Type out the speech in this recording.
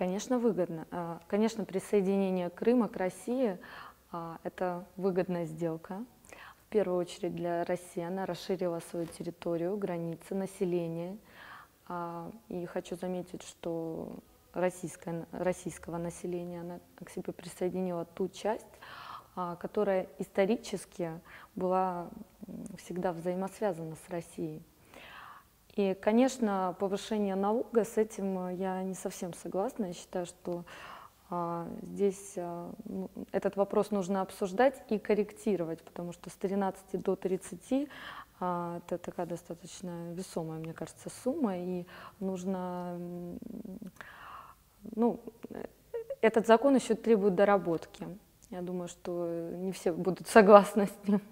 Конечно, выгодно. А, Конечно, присоединение Крыма к России а, – это выгодная сделка. В первую очередь для России она расширила свою территорию, границы, население. А, И хочу заметить, что российское, российского населения она к себе присоединила ту часть, которая исторически была всегда взаимосвязана с Россией. И, конечно, повышение налога, с этим э, я не совсем согласна. Я считаю, что а, здесь а, ну, этот вопрос нужно обсуждать и корректировать, потому что с 13 до 30 а, это такая достаточно весомая, мне кажется, сумма, и нужно, ну, этот закон еще требует доработки. Я думаю, что не все будут согласны с ним.